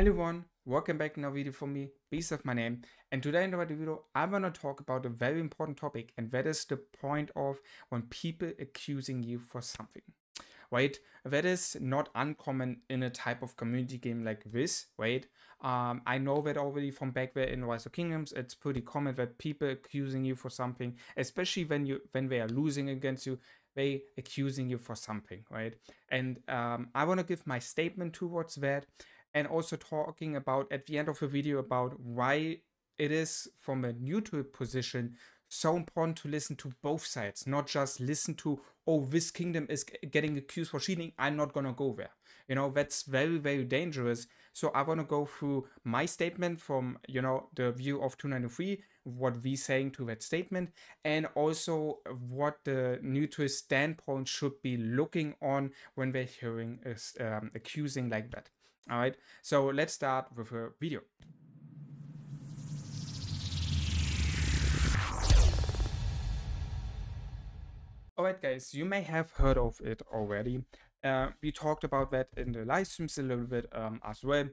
Hello everyone, welcome back in another video for me, Beast of my name. And today in the video, I want to talk about a very important topic and that is the point of when people accusing you for something. Right, that is not uncommon in a type of community game like this, right? Um, I know that already from back there in Rise of Kingdoms, it's pretty common that people accusing you for something, especially when you when they are losing against you, they accusing you for something, right? And um, I want to give my statement towards that and also talking about at the end of the video about why it is from a neutral position so important to listen to both sides, not just listen to, oh, this kingdom is getting accused for cheating, I'm not gonna go there. You know, that's very, very dangerous. So I wanna go through my statement from, you know, the view of 293, what we saying to that statement, and also what the neutral standpoint should be looking on when they're hearing us um, accusing like that. All right, so let's start with a video. Alright guys, you may have heard of it already. Uh, we talked about that in the live streams a little bit um, as well.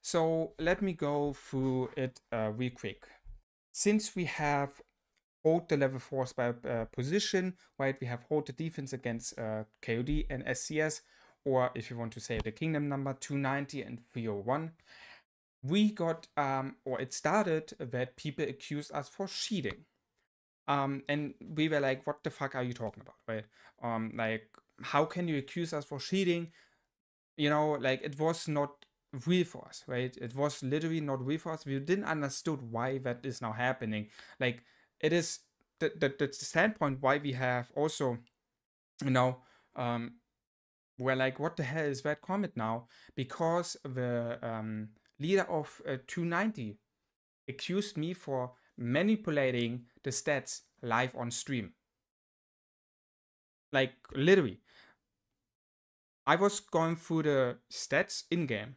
So let me go through it uh, real quick. Since we have hold the level 4 spire uh, position, right, we have hold the defense against uh, KOD and SCS, or if you want to say the kingdom number 290 and 301 we got um or it started that people accused us for cheating. Um and we were like what the fuck are you talking about? Right? Um like how can you accuse us for cheating? You know like it was not real for us right? It was literally not real for us. We didn't understood why that is now happening. Like it is the, the, the standpoint why we have also you know um we're like, what the hell is that comment now? Because the um, leader of uh, 290 accused me for manipulating the stats live on stream. Like, literally. I was going through the stats in game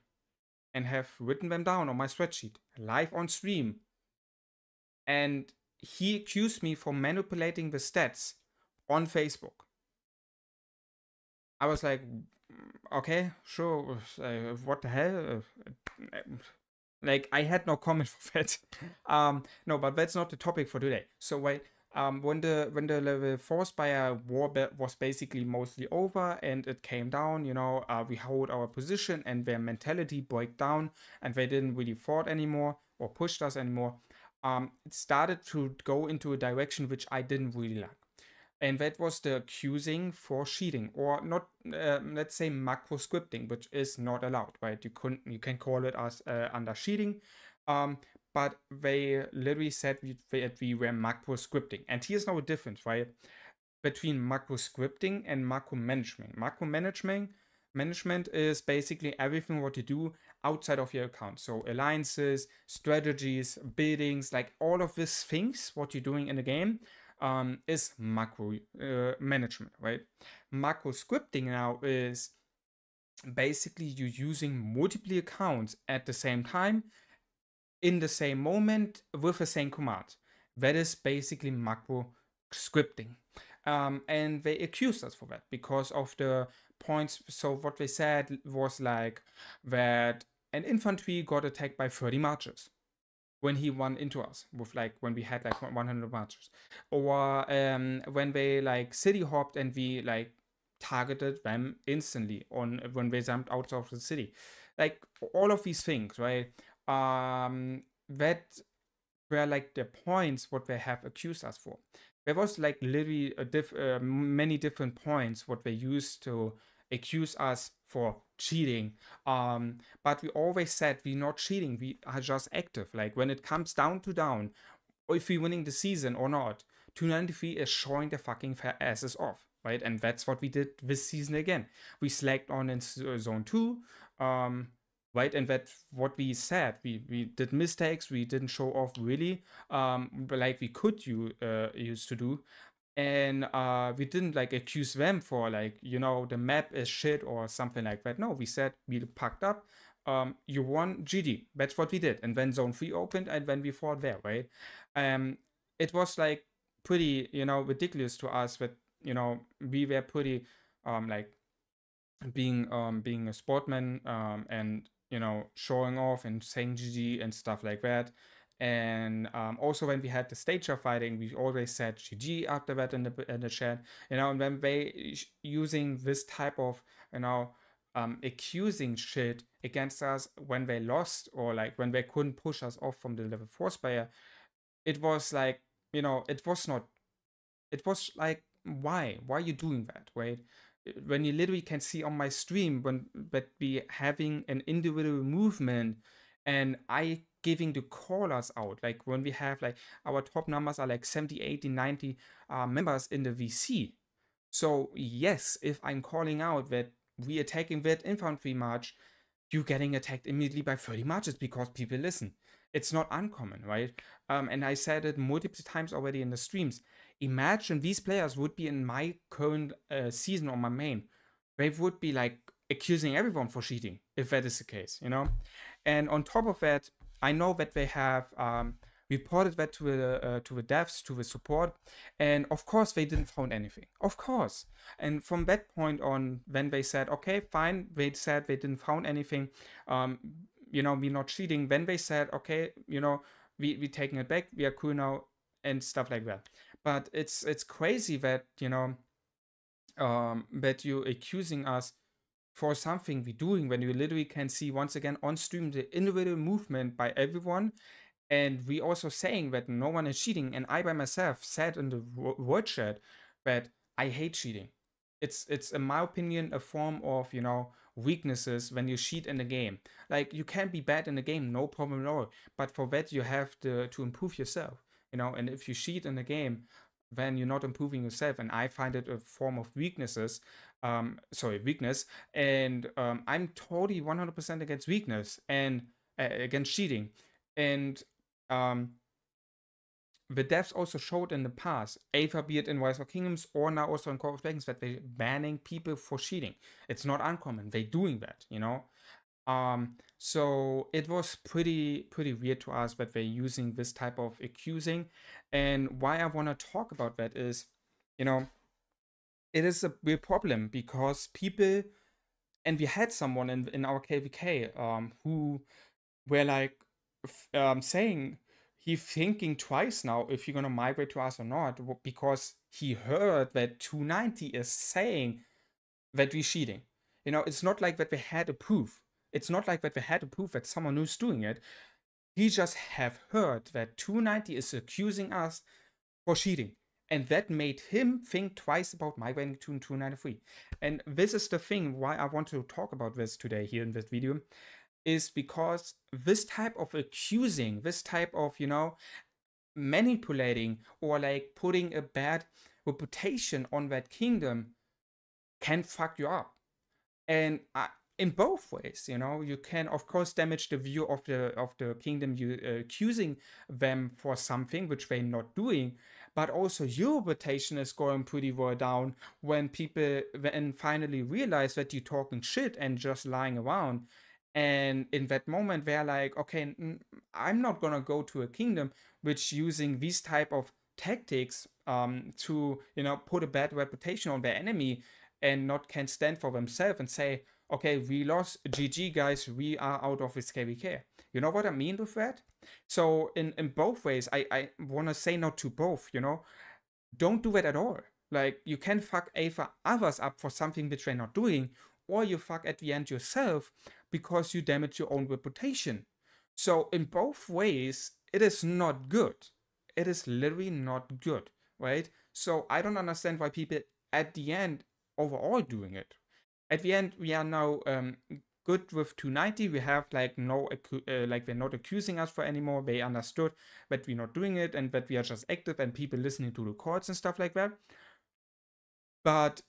and have written them down on my spreadsheet live on stream. And he accused me for manipulating the stats on Facebook. I was like, okay, sure. Uh, what the hell? Uh, like I had no comment for that. Um, no, but that's not the topic for today. So wait. Um, when the when the level four spire war was basically mostly over and it came down, you know, uh, we hold our position and their mentality broke down and they didn't really fought anymore or pushed us anymore. Um, it started to go into a direction which I didn't really like and that was the accusing for cheating or not uh, let's say macro scripting which is not allowed right? You couldn't you can call it as uh, under cheating. Um, but they literally said that we were macro scripting and here's now a difference right? Between macro scripting and macro management macro management management is basically everything what you do outside of your account. So alliances strategies buildings like all of these things what you're doing in the game um, is macro uh, management, right? Macro scripting now is basically you using multiple accounts at the same time in the same moment with the same command. That is basically macro scripting. Um, and they accused us for that because of the points. So what they said was like that an infantry got attacked by 30 marches when he won into us with like when we had like 100 marches or um, when they like city hopped and we like targeted them instantly on when they jumped out of the city. Like all of these things right um that were like the points what they have accused us for. There was like literally diff uh, many different points what they used to accuse us for cheating. Um, but we always said we're not cheating, we are just active. Like when it comes down to down, if we're winning the season or not, 293 is showing the fucking asses off, right? And that's what we did this season again. We slacked on in uh, zone 2, um, right? And that what we said, we, we did mistakes, we didn't show off really, um, like we could you, uh, used to do and uh, we didn't like accuse them for like you know the map is shit or something like that. No we said we packed up um, you won gd that's what we did. And when zone 3 opened and when we fought there right? Um it was like pretty you know ridiculous to us that you know we were pretty um like being um being a sportman um and you know, showing off and saying GG and stuff like that. And um, also when we had the stage of fighting, we always said GG after that in the in the chat. You know, and when they using this type of you know um, accusing shit against us when they lost or like when they couldn't push us off from the level four spire, it was like you know it was not. It was like why why are you doing that right? When you literally can see on my stream when that we having an individual movement and I giving the callers out. Like when we have like our top numbers are like 70, 80, 90 uh, members in the VC. So yes, if I'm calling out that we attacking that infantry march, you getting attacked immediately by 30 marches because people listen. It's not uncommon, right? Um, and I said it multiple times already in the streams. Imagine these players would be in my current uh, season on my main. They would be like accusing everyone for cheating, if that is the case, you know? And on top of that, I know that they have um, reported that to the uh, to the devs, to the support, and of course they didn't find anything. Of course, and from that point on, when they said, okay, fine, they said they didn't find anything. Um, you know, we're not cheating. When they said, okay, you know, we we taking it back, we are cool now, and stuff like that. But it's it's crazy that you know um, that you accusing us for something we're doing when you literally can see once again on stream the individual movement by everyone. And we also saying that no one is cheating. And i by myself said in the word chat that i hate cheating. It's it's in my opinion a form of you know weaknesses when you cheat in the game. Like you can be bad in the game no problem at all. But for that you have to to improve yourself you know. And if you cheat in the game then you're not improving yourself. And i find it a form of weaknesses um sorry weakness and um i'm totally 100% against weakness and uh, against cheating and um the devs also showed in the past, either be it in Rise of Kingdoms or now also in Call of Dragons, that they're banning people for cheating. It's not uncommon. They're doing that, you know? Um, so it was pretty pretty weird to us that they're using this type of accusing. And why I want to talk about that is, you know, it is a real problem because people, and we had someone in, in our KVK um, who were like um, saying he thinking twice now if you're gonna migrate to us or not because he heard that 290 is saying that we're cheating. You know, it's not like that we had a proof. It's not like that we had a proof that someone who's doing it. He just have heard that 290 is accusing us for cheating. And that made him think twice about migrating to 293. And this is the thing why I want to talk about this today here in this video, is because this type of accusing, this type of, you know, manipulating or like putting a bad reputation on that kingdom can fuck you up. And I, in both ways you know? You can of course damage the view of the of the kingdom you uh, accusing them for something which they're not doing but also your reputation is going pretty well down when people then finally realize that you're talking shit and just lying around. And in that moment they're like okay i'm not gonna go to a kingdom which using these type of tactics um, to you know put a bad reputation on their enemy and not can stand for themselves and say okay we lost gg guys we are out of this kvk you know what i mean with that so in in both ways i i want to say not to both you know don't do that at all like you can fuck either others up for something which they're not doing or you fuck at the end yourself because you damage your own reputation. So in both ways, it is not good. It is literally not good, right? So I don't understand why people at the end overall doing it. At the end, we are now um, good with 290. We have like no, uh, like they're not accusing us for anymore. They understood that we're not doing it and that we are just active and people listening to the courts and stuff like that. But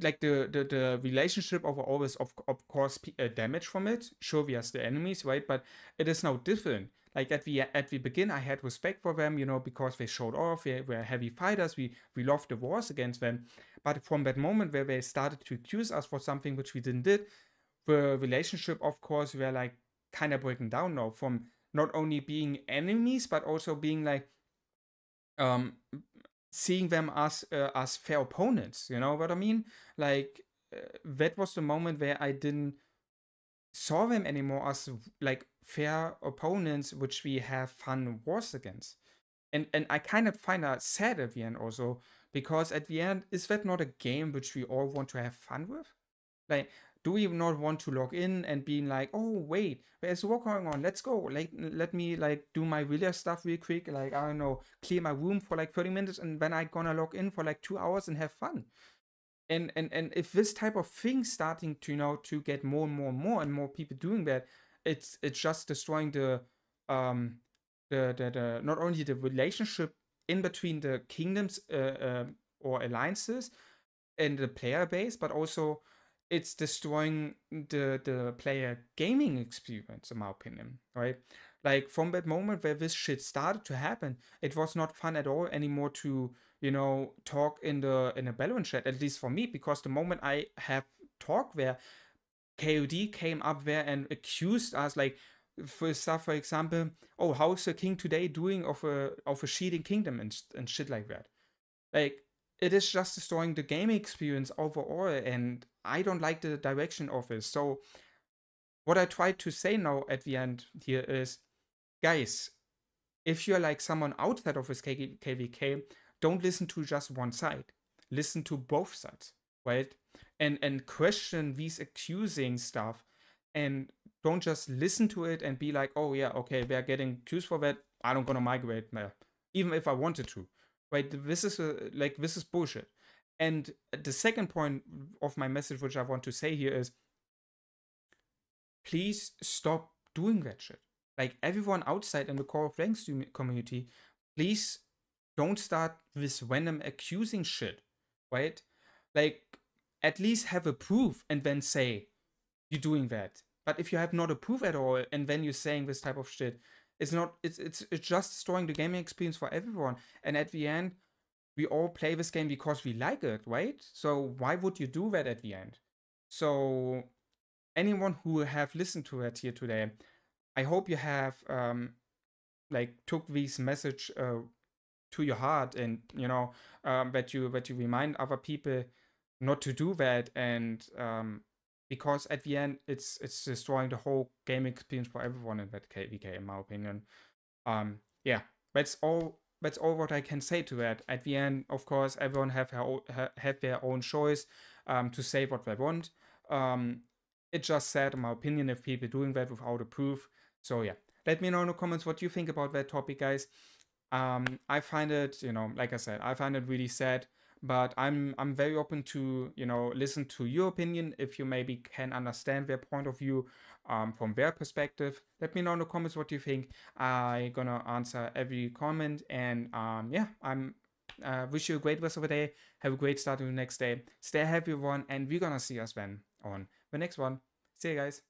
like the, the the relationship overall is of, of course uh, damage from it sure we are the enemies right but it is now different like at the at the begin i had respect for them you know because they showed off they were heavy fighters we we loved the wars against them but from that moment where they started to accuse us for something which we didn't did the relationship of course were like kind of breaking down now from not only being enemies but also being like um seeing them as uh, as fair opponents. You know what I mean? Like uh, that was the moment where I didn't saw them anymore as like fair opponents which we have fun wars against. And and I kind of find that sad at the end also because at the end is that not a game which we all want to have fun with? Like do we not want to log in and being like, oh wait, there's war going on, let's go. Like let me like do my real stuff real quick, like I don't know, clear my room for like 30 minutes and then I gonna log in for like two hours and have fun. And and and if this type of thing starting to you know to get more and more and more and more people doing that, it's it's just destroying the um the the, the not only the relationship in between the kingdoms uh, uh, or alliances and the player base, but also it's destroying the the player gaming experience in my opinion right like from that moment where this shit started to happen it was not fun at all anymore to you know talk in the in a Valorant chat at least for me because the moment i have talked where KOD came up there and accused us like for stuff for example oh how's the king today doing of a of a cheating kingdom? and, and shit like that. Like it is just destroying the gaming experience overall and i don't like the direction of it. So what i tried to say now at the end here is guys if you're like someone outside of this kvk don't listen to just one side. Listen to both sides right? And and question these accusing stuff and don't just listen to it and be like oh yeah okay they're getting accused for that. I don't gonna migrate more even if i wanted to right? This is a, like this is bullshit. And the second point of my message which i want to say here is please stop doing that shit like everyone outside in the Call of Dragons community please don't start this random accusing shit right like at least have a proof and then say you're doing that but if you have not a proof at all and then you're saying this type of shit it's not it's it's it's just destroying the gaming experience for everyone. And at the end, we all play this game because we like it, right? So why would you do that at the end? So anyone who have listened to it here today, I hope you have um like took this message uh, to your heart and you know um, that you that you remind other people not to do that and um, because at the end it's it's destroying the whole game experience for everyone in that KVK in my opinion. Um, yeah, that's all. That's all what I can say to that. At the end, of course, everyone have own, have their own choice um, to say what they want. Um, it's just sad, in my opinion, if people doing that without a proof. So yeah, let me know in the comments what you think about that topic, guys. Um, I find it, you know, like I said, I find it really sad but i'm i'm very open to you know listen to your opinion if you maybe can understand their point of view um, from their perspective. Let me know in the comments what you think. I'm gonna answer every comment and um, yeah i'm uh, wish you a great rest of the day. Have a great start to the next day. Stay happy everyone and we're gonna see us then on the next one. See you guys